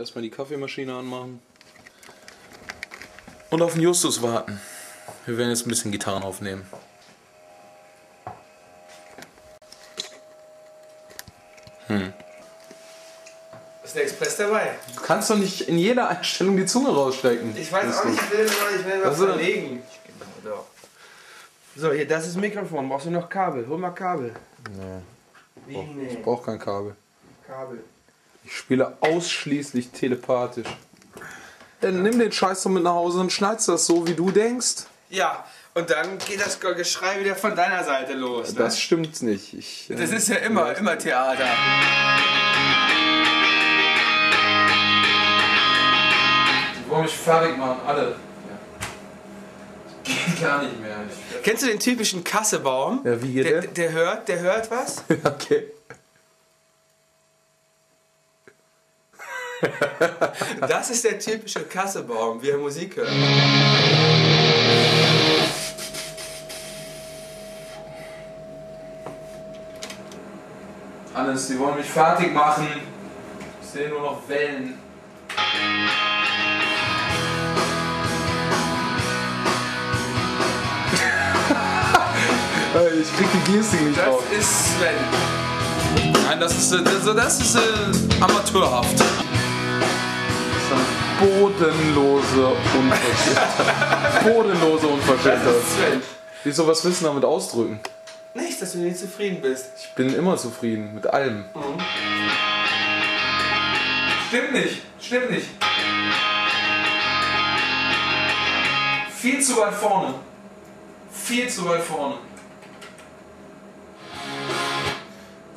Erstmal die Kaffeemaschine anmachen. Und auf den Justus warten. Wir werden jetzt ein bisschen Gitarren aufnehmen. Ist der Express dabei? Du kannst doch nicht in jeder Einstellung die Zunge rausstrecken. Ich weiß auch nicht, ich will ich will was Also- verlegen. So. so, hier, das ist Mikrofon. Brauchst du noch Kabel? Hol mal Kabel. Nee, Wie? Nee. ich brauch kein Kabel. Kabel. Ich spiele ausschließlich telepathisch. Dann nimm den Scheiß doch mit nach Hause und schneidest das so, wie du denkst. Ja, und dann geht das Geschrei wieder von deiner Seite los. Ne? Das stimmt nicht. Ich, äh, das ist ja immer, immer Theater. Die wollen mich fertig machen, alle. Geht gar nicht mehr. Ich, Kennst du den typischen Kassebaum? Ja, wie geht der? der? Der hört, der hört was? okay. Das ist der typische Kassebaum, wie er Musik hört. Hannes, die wollen mich fertig machen. Ich sehe nur noch Wellen. ich krieg die Gestik nicht Das raus. ist Sven. Nein, das ist, äh, das, das ist äh, amateurhaft. Bodenlose Unverschämtheit. bodenlose Unverschämtheit. Wieso was willst du damit ausdrücken? Nicht, dass du nicht zufrieden bist. Ich bin immer zufrieden mit allem. Stimmt nicht, stimmt nicht. Viel zu weit vorne. Viel zu weit vorne.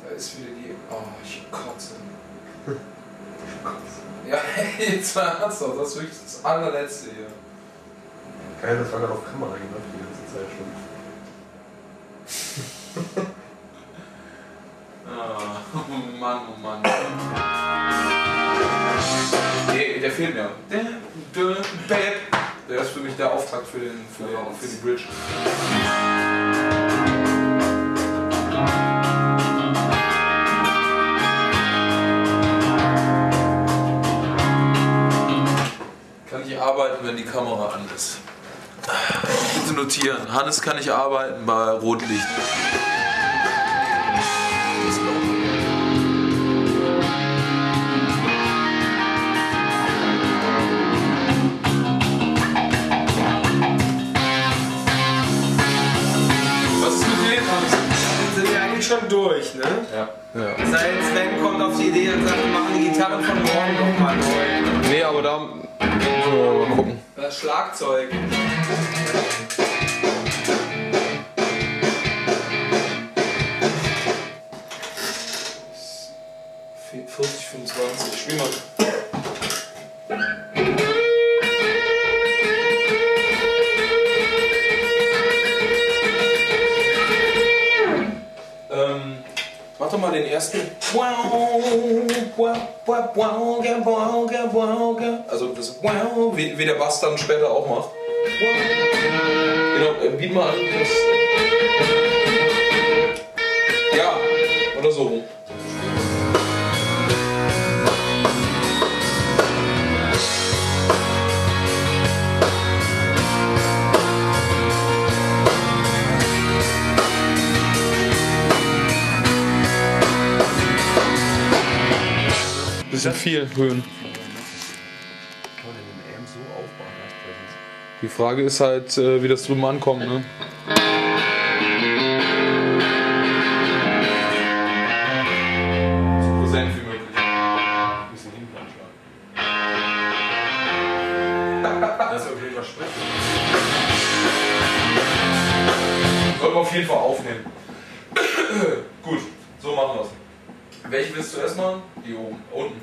Da ist wieder die. Oh, ich kotze. Ich kotze. Ja, jetzt mal ernsthaft, das ist wirklich das allerletzte hier. Geil, das war gerade auf Kamera gemacht die ganze Zeit schon. Ah, oh Mann, oh Mann. Nee, der fehlt mir. Der, ist für mich der Auftakt für, den, für, den, für die Bridge. Arbeiten, wenn die Kamera an ist? Bitte notieren. Hannes kann ich arbeiten bei Rotlicht. Was ist mit dir, Hannes? Dann sind wir eigentlich schon durch, ne? Ja. ja. Das heißt, Sven kommt auf die Idee und sagt, wir machen die Gitarre von morgen nochmal neu. Nee, aber da Das Schlagzeug. Vier- 40, 25. Spiel. Doch mal den ersten. Also das wie, wie der Bass dann später auch macht. Genau, äh, biet mal an. Ja, oder so. So aufbauen entsprechend? Die Frage ist halt, äh, wie das drüben ankommt, ne? So präsent wie möglich. Ein bisschen hinten anschlagen. Das ist okay, versprechen. Sollten wir auf jeden Fall aufnehmen. Gut, so machen wir's. Welche willst du erst machen? Die oben. Unten.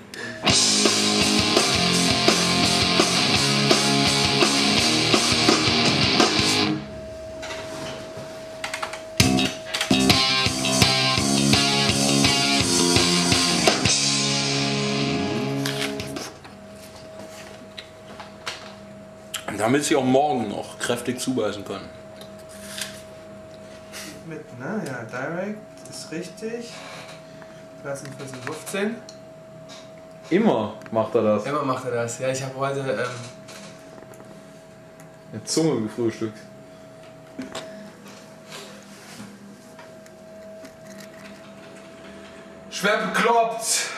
Damit sie auch morgen noch kräftig zubeißen können. Mit, ne? Ja, Direct ist richtig. 13, 14, 15. Immer macht er das. Immer macht er das. Ja, ich habe heute. Ähm, Eine Zunge gefrühstückt. schwer bekloppt.